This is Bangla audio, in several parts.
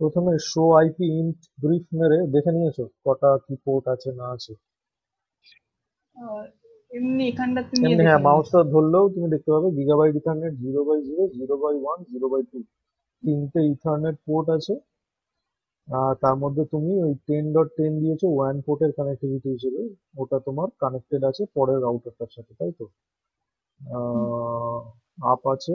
প্রথমে শো আইপি ইন্ট ব্রিফ মেরে দেখে নিয়েছো কটা কি পোর্ট আছে না আছে? এমনি এখানটাতে নিয়ে হ্যাঁ মাউসটা ধরলেও তুমি দেখতে পাবে gigabyte ethernet zero by zero zero by one zero by two তিনটে ইথারনেট পোর্ট আছে। আর তার মধ্যে তুমি ওই টেন ডট টেন দিয়েছ ওয়ান পোর্টের কানেক্টিভিটি হিসেবে। ওটা তোমার কানেক্টেড আছে পরের রাউটারটার সাথে তাই তো? আপ আছে।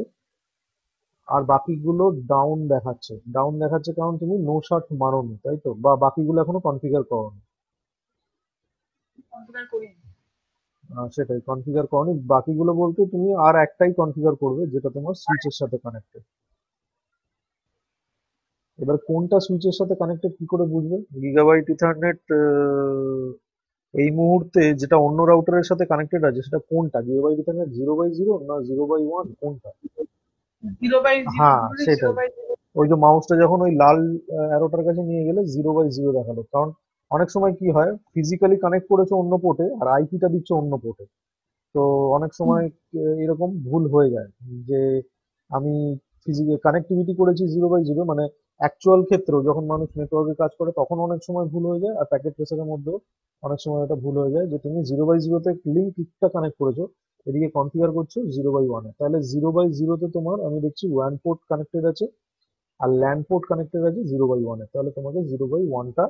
আর বাকিগুলো ডাউন দেখাচ্ছে। ডাউন দেখাচ্ছে কারণ তুমি নো শার্ট মারোনি তাই তো? বা বাকিগুলো এখনও কনফিগার করোনি। সেটাই কনফিগার করনি। বাকিগুলো বলতে তুমি আর একটাই কনফিগার করবে যেটা তোমার সুইচের সাথে কানেক্টেড এবার কোনটা সুইচের সাথে কানেক্টেড কি করে বুঝবে? গিগাবাইট ইথারনেট এই মুহূর্তে যেটা অন্য রাউটারের সাথে কানেক্টেড আছে সেটা কোনটা? Gigabyte ethernet zero by zero না জিরো বাই ওয়ান কোনটা? হ্যাঁ, সেটাই। ওই যে মাউসটা যখন ওই লাল অ্যারোটার কাছে নিয়ে গেলে জিরো বাই জিরো দেখাল। কারণ অনেক সময় কি হয় ফিজিক্যালি কানেক্ট করেছে অন্য পোর্টে আর আইপিটা দিচ্ছে অন্য পোর্টে তো অনেক সময় এরকম ভুল হয়ে যায় যে আমি ফিজিক্যাল কানেক্টিভিটি করেছি জিরো বাই জিরো মানে অ্যাকচুয়াল ক্ষেত্রেও যখন মানুষ নেটওয়ার্কে কাজ করে তখন অনেক সময় ভুল হয়ে যায়। আর প্যাকেট ট্রেসারের মধ্যেও অনেক সময় এটা ভুল হয়ে যায় যে তুমি জিরো বাই জিরোতে লিঙ্কটা কানেক্ট করেছ এদিকে কনফিগার করছ জিরো বাই ওয়ানে তাহলে জিরো বাই জিরোতে তোমার আমি দেখছি ওয়ান পোর্ট কানেক্টেড আছে আর ল্যান পোর্ট কানেক্টেড আছে জিরো বাই ওয়ানে তাহলে তোমাকে জিরো বাই ওয়ানটা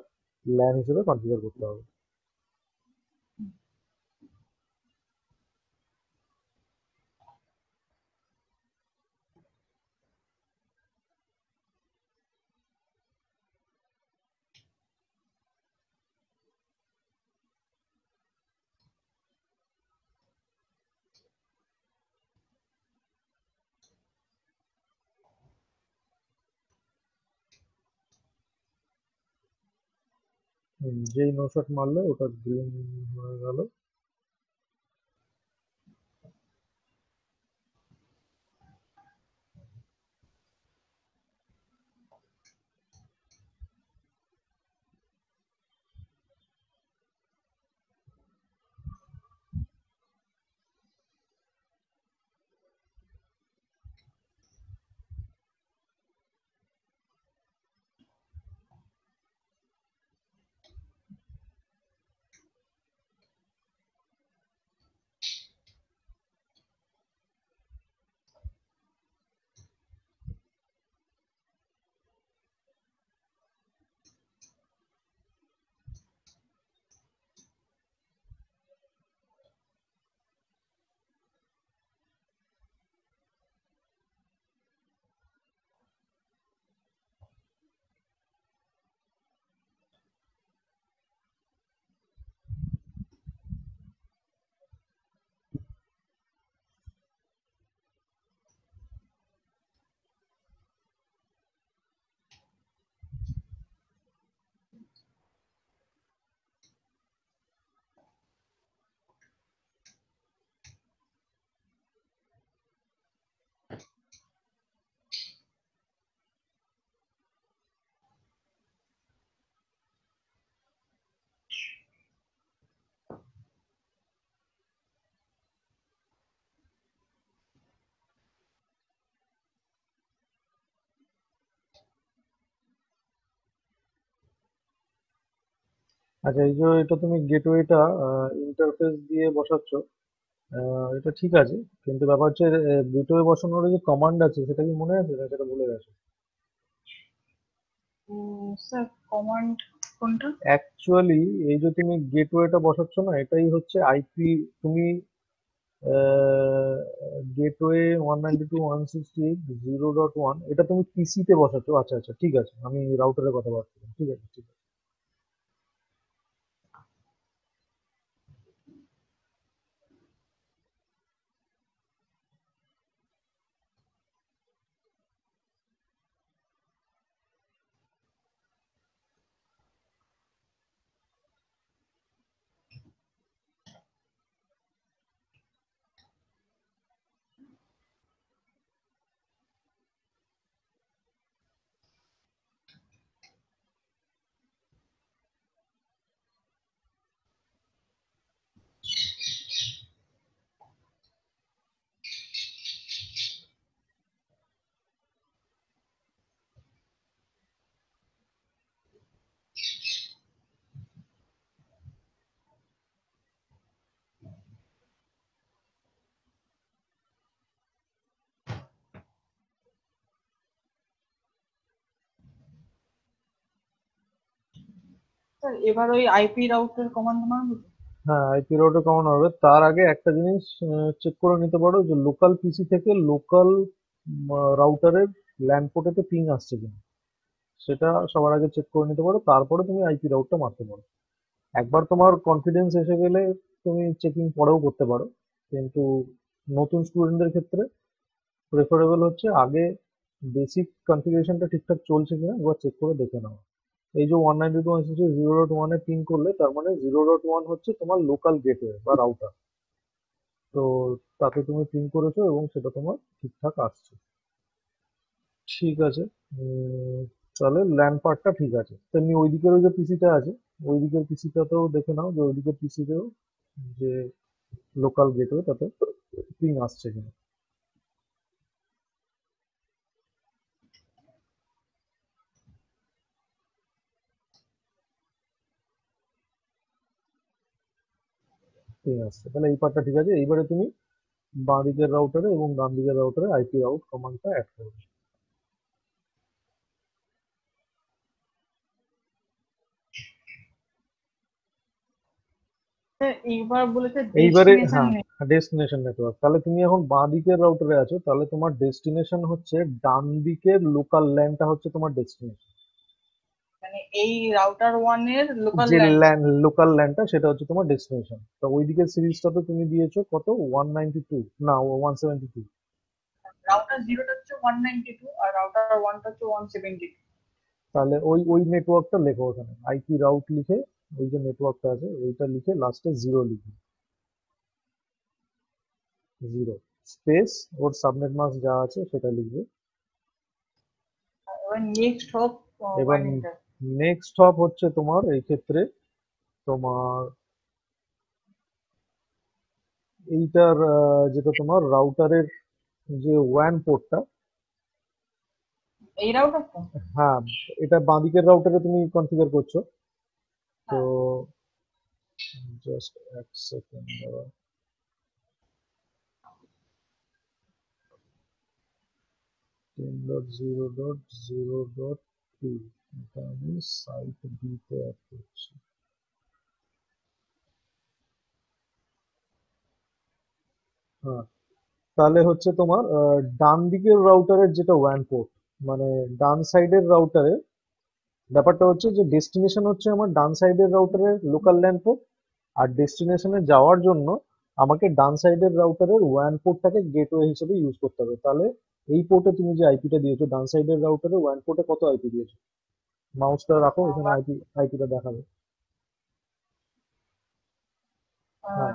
ল্যান হিসেবে কনফিগার করতে হবে। যেই নো শট মারলে ওটা গ্রিন হয়ে গেল। আচ্ছা এই যে এটা তুমি গেটওয়েটা ইন্টারফেস দিয়ে বসাচ্ছ এটা ঠিক আছে কিন্তু ব্যাপার হচ্ছে গেটওয়ে বসানোর যে কমান্ড আছে সেটা কি মনে আছে? না সেটা ভুলে গেছো? স্যার কমান্ড কোনটা? অ্যাকচুয়ালি এই যে তুমি গেটওয়েটা বসাচ্ছ না এটাই হচ্ছে আইপি তুমি gateway one ninety two one sixty eight zero dot one এটা তুমি পিসিতে বসাচ্ছ। আচ্ছা আচ্ছা ঠিক আছে আমি রাউটারের কথা বলছিলাম ঠিক আছে ঠিক আছে। এবার ওই আইপি রাউটার কমান্ড মারবো হ্যাঁ আইপি রাউটার কেমন হবে। তার আগে একটা জিনিস চেক করে নিতে পারো যে লোকাল পিসি থেকে লোকাল রাউটারের ল্যান্ড পোর্টেতে পিং আসছে কিনা। সেটা সবার আগে চেক করে নিতে পারো, তারপরে তুমি আইপি রাউটটা মারতে পারো। একবার তোমার কনফিডেন্স এসে গেলে তুমি চেকিং পরেও করতে পারো। কিন্তু নতুন স্টুডেন্টদের ক্ষেত্রে প্রেফারেবল হচ্ছে আগে বেসিক কনফিগারেশনটা ঠিকঠাক চলছে কিনা, একবার চেক করে দেখে নাও। এই যে one ninety two zero dot ওয়ানে পিং করলে তার মানে জিরো ডট ওয়ান হচ্ছে তোমার লোকাল গেটওয়ে বা রাউটার তো তাতে তুমি পিং করেছ এবং সেটা তোমার ঠিকঠাক আসছে। ঠিক আছে। তাহলে ল্যান্ড পার্টটা ঠিক আছে। তেমনি ওই দিকেরও যে পিসিটা আছে ওই দিকের পিসিটাতেও দেখে নাও যে ওই দিকের পিসিতেও যে লোকাল গেটওয়ে তাতে পিং আসছে কিনা। পিং আসছে। তাহলে এই পার্টটা ঠিক আছে? এইবারে তুমি বাঁ দিকের রাউটারে এবং ডান দিকের রাউটারে আইপি আউট কমান্ডটা অ্যাড করবে। স্যার এইবার বলেছে এইবারে হ্যাঁ ডেস্টিনেশন নেটওয়ার্ক তাহলে তুমি এখন বাঁ দিকের রাউটারে আছো তাহলে তোমার ডেস্টিনেশন হচ্ছে ডান দিকের লোকাল ল্যান্ডটা হচ্ছে তোমার ডেস্টিনেশন মানে এই রাউটার ওয়ানের লোকাল ল্যান্ড লোকাল ল্যান্ডটা সেটা হচ্ছে তোমার ডেস্টিনেশন তো ওই দিকের সিরিজটাতে তুমি দিয়েছ কত? ওয়ান নাইনটি টু না ওয়ান সেভেন্টি টু রাউটার জিরোটা হচ্ছে ওয়ান নাইনটি টু আর রাউটার ওয়ানটা হচ্ছে ওয়ান সেভেন্টি টু তাহলে ওই ওই নেটওয়ার্কটা লেখো ওখানে। আইপি রাউট লিখে ওই যে নেটওয়ার্কটা আছে ওইটা লিখে লাস্টে জিরো লিখে। জিরো স্পেস ওর সাবনেট মাস্ক যা আছে সেটা লিখবে। এবার নেক্সট হোপ এবার নেক্সট হপ হচ্ছে তোমার এই ক্ষেত্রে তোমার এইটার যেটা তোমার রাউটারের যে ওয়ান পোর্টটা এই রাউটার হ্যাঁ এটা বাঁদিকের রাউটারে তুমি কনফিগার করছ। তো জাস্ট এক second ten dot zero dot zero dot two এটা আমি সাইট বিতে অ্যাড করছি হ্যাঁ। তাহলে হচ্ছে তোমার ডান দিকের রাউটারের যেটা ওয়ান পোর্ট মানে ডান সাইডের রাউটারে ব্যাপারটা হচ্ছে যে ডেস্টিনেশন হচ্ছে আমার ডান সাইডের রাউটারের লোকাল ল্যান্ড পোর্ট আর ডেস্টিনেশনে যাওয়ার জন্য আমাকে ডান সাইডের রাউটারের ওয়ান পোর্টটাকে গেটওয়ে হিসেবে ইউজ করতে হবে। তাহলে এই পোর্টে তুমি যে আইপিটা দিয়েছ, ডান সাইডের রাউটারে ওয়ান পোর্টে কত আইপি দিয়েছ? মাউসটা রাখো এখানে আইপি আইপিটা দেখাবে। হ্যাঁ,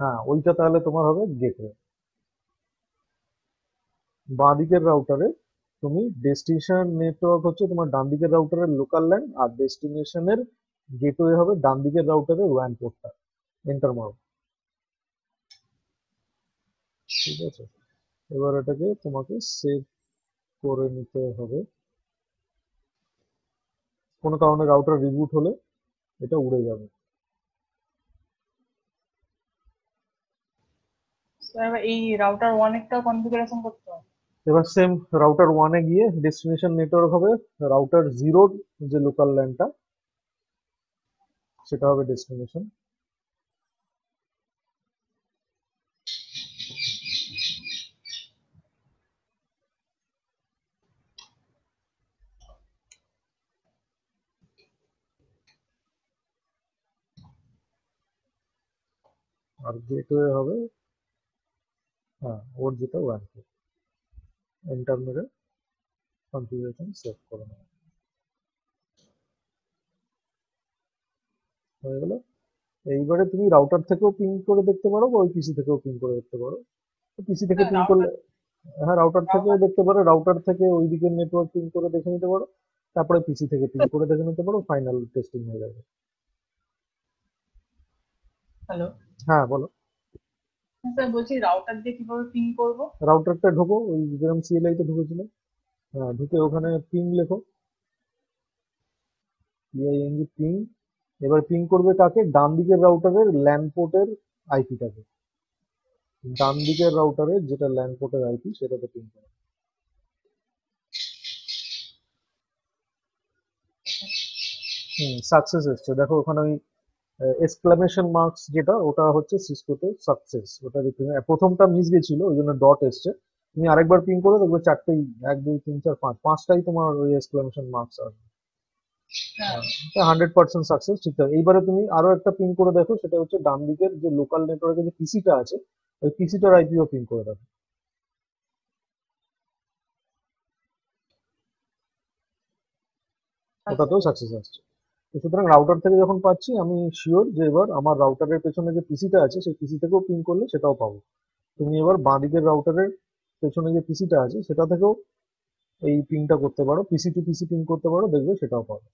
হ্যাঁ ওইটা তাহলে তোমার হবে গেটওয়ে বাঁ দিকের রাউটারে তুমি ডেস্টিনেশন নেটওয়ার্ক হচ্ছে তোমার ডান দিকের রাউটারের লোকাল ল্যান্ড আর ডেস্টিনেশনের গেটওয়ে হবে ডান দিকের রাউটারের ওয়ান পোর্টটা এন্টার মারো ঠিক আছে? এবার এটাকে তোমাকে সেভ করে নিতে হবে। কোনো কারণে রাউটার রিবুট হলে এটা উড়ে যাবে। এবার এই রাউটার ওয়ান একটা কনফিগারেশন করতে হবে। এবার সেম রাউটার ওয়ানে গিয়ে ডেস্টিনেশন নেটওয়ার্ক হবে রাউটার জিরোর যে লোকাল ল্যান্ডটা সেটা হবে ডেস্টিনেশন আর গেটওয়ে হবে হ্যাঁ ওর যেটা ওয়ান এন্টার মেরে কনফিগারেশন সেভ করে নেওয়া। হয়ে গেল? এইবারে তুমি রাউটার থেকেও পিং করে দেখতে পারো বা ওই পিসি থেকেও পিং করে দেখতে পারো? পিসি থেকে পিং করলে হ্যাঁ রাউটার থেকেও দেখতে পারো রাউটার থেকে ওই দিকের নেটওয়ার্ক পিং করে দেখে নিতে পারো তারপরে পিসি থেকে পিং করে দেখে নিতে পারো ফাইনাল টেস্টিং হয়ে যাবে। হ্যালো হ্যাঁ বলো। স্যার বলছি রাউটার দিয়ে কীভাবে পিং করব? রাউটারটা ঢোকো ওই যেরকম সিএলআই তে ঢুকেছিলে। হ্যাঁ ঢুকে ওখানে পিং লেখো। পিআইএনজি পিং এবার পিং করবে কাকে? ডান দিকের রাউটারের ল্যান্ড পোর্টের আইপিটাকে ডান দিকের রাউটারের যেটা ল্যান্ড পোর্টের আইপি সেটাতে পিং করবে হুম সাকসেস এসছে। দেখো ওখানে ওই এক্সক্লামেশন মার্কস যেটা ওটা হচ্ছে সিসকোতে সাকসেস ওটা প্রথমটা মিস গেছিল ওই জন্য ডট এসছে। তুমি আরেকবার পিন করে দেখবে চারটেই এক দুই তিন চার পাঁচ পাঁচটাই তোমার ওই এক্সক্লামেশন মার্কস আসবে। হান্ড্রেড পার্সেন্ট সাকসেস ঠিক এইবারে তুমি আরও একটা পিন করে দেখো সেটা হচ্ছে ডান দিকের যে লোকাল নেটওয়ার্কের যে পিসিটা আছে ওই পিসিটার আইপিও পিন করে দেখো। ওটাতেও সাকসেস আসছে। তো সুতরাং রাউটার থেকে যখন পাচ্ছি আমি শিওর যে এবার আমার রাউটারের পেছনে যে পিসিটা আছে সেই পিসি থেকেও পিন করলে সেটাও পাবো। তুমি এবার বাঁ দিকের রাউটারের পেছনে যে পিসিটা আছে সেটা থেকেও এই পিনটা করতে পারো পিসি টু পিসি পিন করতে পারো দেখবে সেটাও পাবে।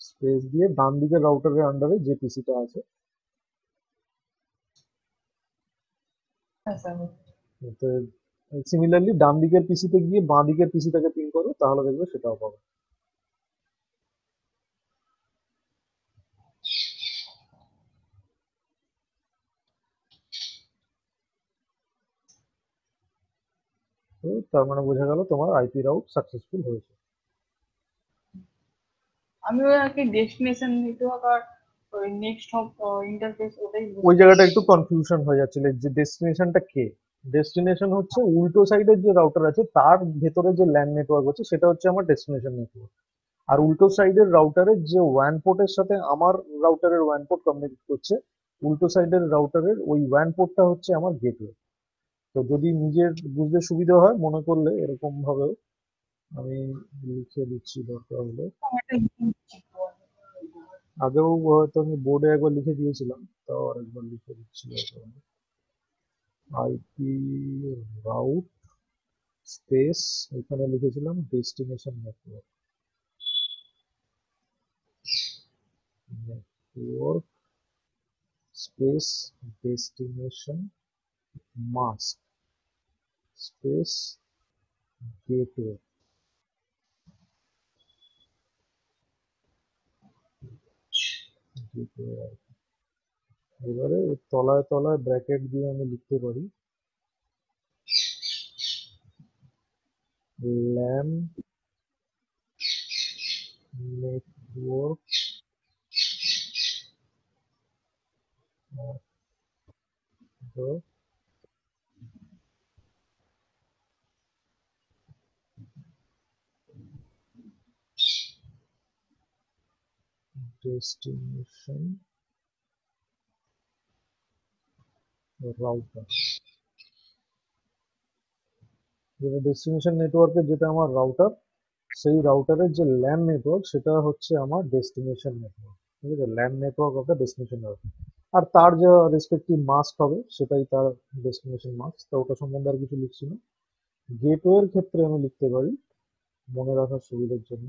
স্পেস দিয়ে ডান দিকের রাউটারের আন্ডারে যে পিসিটা আছে। সিমিলারলি ডান দিকের পিসিতে গিয়ে বাঁ দিকের পিসিটাকে পিন করো তাহলে দেখবে সেটাও পাবে। তো তার মানে বোঝা গেল তোমার আইপি রাউট সাকসেসফুল হয়েছে। আমি ওই আর কি ডেস্টিনেশন নেটওয়ার্ক আর ওই নেক্সট হপ ইন্টারফেস ওটাই ওই জায়গাটা একটু কনফিউশন হয়ে যাচ্ছিল যে ডেস্টিনেশনটা কে? ডেস্টিনেশন হচ্ছে উল্টো সাইডের যে রাউটার আছে তার ভেতরে যে ল্যান্ড নেটওয়ার্ক হচ্ছে সেটা হচ্ছে আমার ডেস্টিনেশন নেটওয়ার্ক আর উল্টো সাইডের রাউটারের যে ওয়ান পোর্টের সাথে আমার রাউটারের ওয়ান পোর্ট কমিউনিকেট করছে উল্টো সাইডের রাউটারের ওই ওয়ান পোর্টটা হচ্ছে আমার গেটওয়ে তো যদি নিজের বুঝতে সুবিধা হয়, মনে করলে এরকম ভাবে আমি লিখে দিচ্ছি দরকার হলে। আগেও হয়তো আমি বোর্ডে একবার লিখে দিয়েছিলাম, তাও আরেকবার লিখে দিচ্ছি আইপি রাউট স্পেস এখানে লিখেছিলাম destination network network space destination mask gateway. আর এবারে তলায় তলায় ব্র্যাকেট দিয়ে আমি লিখতে পারি। LAN network the destination. Router. যেটা ডেস্টিনেশন নেটওয়ার্কের যেটা আমার রাউটার সেই রাউটারের যে ল্যান নেটওয়ার্ক সেটা হচ্ছে আমার ডেস্টিনেশন নেটওয়ার্ক ঠিক আছে? LAN network of the destination network আর তার যে রেসপেক্টিভ মাস্ক হবে, সেটাই তার ডেস্টিনেশন মাস্ক তো ওটা সম্বন্ধে আর কিছু লিখছি না। গেটওয়ের ক্ষেত্রে আমি লিখতে পারি, মনে রাখার সুবিধার জন্য।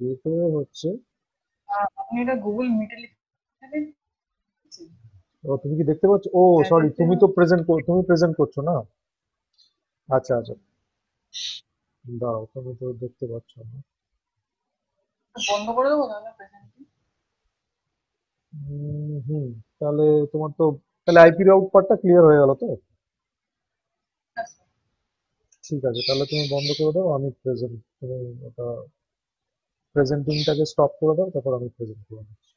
গেটওয়ে হচ্ছে আপনি এটা গুগল মিটে লিখে ও তুমি কি দেখতে পাচ্ছ? ও হ্যাঁ, সরি তুমি তো প্রেজেন্ট তুমি প্রেজেন্ট করছ না? আচ্ছা আচ্ছা। দাঁড়াও তুমি তো দেখতে পাচ্ছ না। বন্ধ করে দেবো তাহলে হুম তাহলে তোমার তো তাহলে আইপি রাউট পার্টটা ক্লিয়ার হয়ে গেল তো? ঠিক আছে তাহলে তুমি বন্ধ করে দাও আমি প্রেজেন্ট তুমি ওটা প্রেজেন্টিংটাকে স্টপ করে দাও তারপর আমি প্রেজেন্ট করে দিচ্ছি।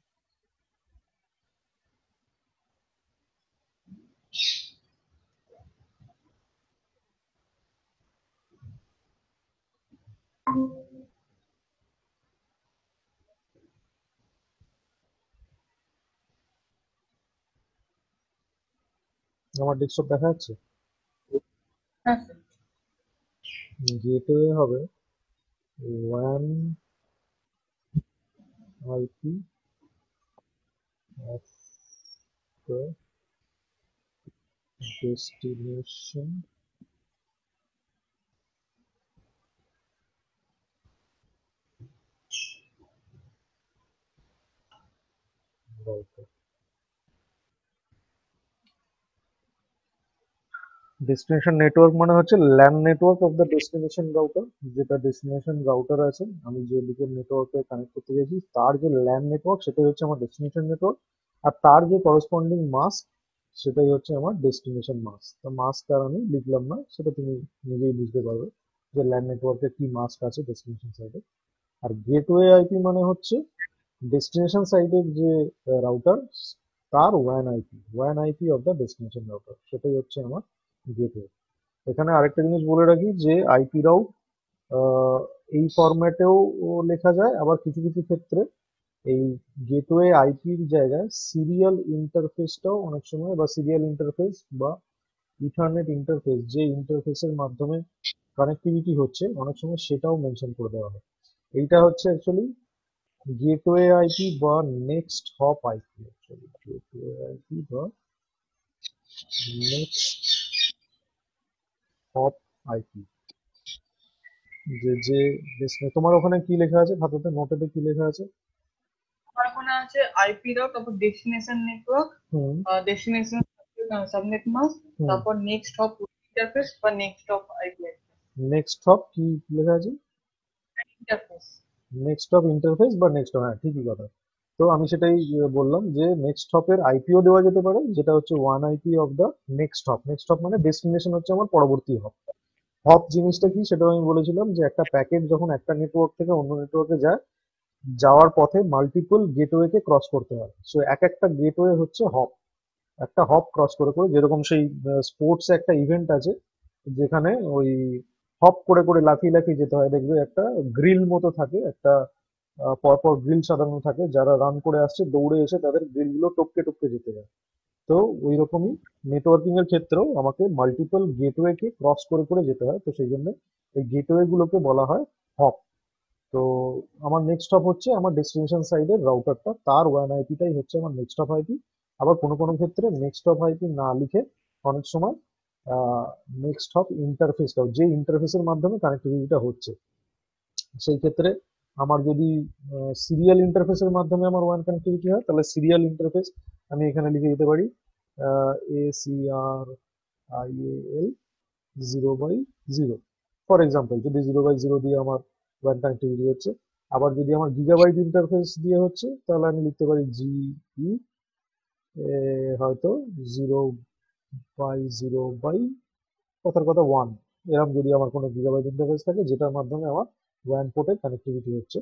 আমার ডেস্কটপ দেখা যাচ্ছে? হ্যাঁ। গেটওয়ে হবে। ওয়ান IP. That's the destination. Router. Destination network মানে হচ্ছে LAN network of the destination router যেটা ডেস্টিনেশন রাউটার আছে, আমি যে দিকের নেটওয়ার্কে কানেক্ট করতে গেছি, তার যে ল্যান নেটওয়ার্ক সেটাই হচ্ছে আমার ডেস্টিনেশন নেটওয়ার্ক আর তার যে করসপন্ডিং মাস্ক সেটাই হচ্ছে আমার ডেস্টিনেশন মাস্ক তো মাস্ক আর আমি লিখলাম না, সেটা তুমি নিজেই বুঝতে পারবে যে ল্যান্ড নেটওয়ার্কের কি মাস্ক আছে ডেস্টিনেশন সাইডে আর গেটওয়ে আইপি মানে হচ্ছে ডেস্টিনেশন সাইডের যে রাউটার তার one IP one IP of the destination router সেটাই হচ্ছে আমার গেটওয়ে এখানে আরেকটা জিনিস বলে রাখি যে আইপি রাউট এই ফরম্যাটেও লেখা যায়। আবার কিছু কিছু ক্ষেত্রে এই গেটওয়ে আইপির জায়গায় সিরিয়াল ইন্টারফেসটাও অনেক সময় বা সিরিয়াল ইন্টারফেস বা ইথারনেট ইন্টারফেস যে ইন্টারফেসের মাধ্যমে কানেক্টিভিটি হচ্ছে, অনেক সময় সেটাও মেনশন করে দেওয়া হয়। এইটা হচ্ছে অ্যাকচুয়ালি গেটওয়ে আইপি বা next hop IP actually gateway IP বা নেক্সট হপ আইপি যে যে তোমার ওখানে কি লেখা আছে? খাতাতে নোটেতে কি লেখা আছে? আমার ওখানে আছে আইপি রাউট তারপর ডেস্টিনেশন নেটওয়ার্ক হুম। ডেস্টিনেশন সাবনেট মাস্ক তারপর নেক্সট হপ ইন্টারফেস বা next hop IP next hop কি কি লেখা আছে? ইন্টারফেস নেক্সট হপ ইন্টারফেস বা নেক্সট হ্যাঁ ঠিকই কথা। তো আমি সেটাই বললাম যে নেক্সট হপের আইপিও দেওয়া যেতে পারে, যেটা হচ্ছে one IP of the next hop next hop মানে ডেস্টিনেশন হচ্ছে আমার পরবর্তী হপ হপ জিনিসটা কি সেটাও আমি বলেছিলাম যে একটা প্যাকেট যখন একটা নেটওয়ার্ক থেকে অন্য নেটওয়ার্কে যায়, যাওয়ার পথে মাল্টিপল গেটওয়েকে ক্রস করতে হয়। সো এক একটা গেটওয়ে হচ্ছে হপ একটা হপ ক্রস করে করে, যেরকম সেই স্পোর্টস একটা ইভেন্ট আছে, যেখানে ওই হপ করে করে লাফিয়ে লাফিয়ে যেতে হয়। দেখবে একটা গ্রিল মতো থাকে, একটা পরপর গ্রিল সাজানো থাকে। যারা রান করে আসছে, দৌড়ে এসে তাদের গ্রিলগুলো টপকে টপকে যেতে হয়। তো ওই রকমই নেটওয়ার্কিং এর ক্ষেত্রেও আমাকে মাল্টিপল গেটওয়ে কে ক্রস করে করে যেতে হয়। তো সেই জন্য এই গেটওয়ে গুলোকে বলা হয় হপ তো আমার নেক্সট হপ হচ্ছে আমার ডেস্টিনেশন সাইডের রাউটারটা তার ওয়ান আইপিটাই হচ্ছে আমার নেক্সট হপ আইপি আবার কোনো কোনো ক্ষেত্রে নেক্সট হপ আইপি না লিখে অনেক সময় নেক্সট হপ ইন্টারফেসটাও যে ইন্টারফেসের মাধ্যমে কানেক্টিভিটিটা হচ্ছে। সেই ক্ষেত্রে আমার যদি সিরিয়াল ইন্টারফেসের মাধ্যমে আমার ওয়ান কানেক্টিভিটি হয়, তাহলে সিরিয়াল ইন্টারফেস আমি এখানে লিখে দিতে পারি A C R I L zero by zero for example যদি জিরো বাই জিরো দিয়ে আমার ওয়ান কানেক্টিভিটি হচ্ছে, আবার যদি আমার গিগাবাইট ইন্টারফেস দিয়ে হচ্ছে, তাহলে আমি লিখতে পারি জি ই হয়তো জিরো বাই জিরো বাই কথার কথা ওয়ান এরকম যদি আমার কোনো গিগাবাইট ইন্টারফেস থাকে, যেটার মাধ্যমে আমার ওয়ান পোর্টে কানেক্টিভিটি হচ্ছে।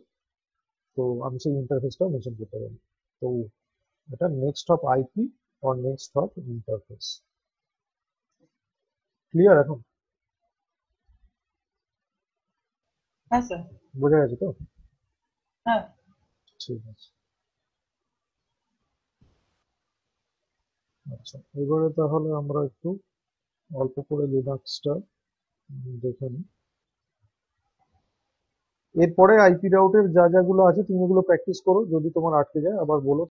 তো আমি সেই ইন্টারফেসটাও মেনশন করতে পারি। তো এটা next hop IP or next hop interface clear এখন? হ্যাঁ স্যার বোঝা গেছে তো? হ্যাঁ। ঠিক আছে। আচ্ছা এবারে তাহলে আমরা একটু অল্প করে লিনাক্সটা দেখে নিই। এরপরে আইপি রাউটের যা যাগুলো আছে, তুমি ওগুলো প্র্যাকটিস করো। যদি তোমার আটকে যায়, আবার বলো।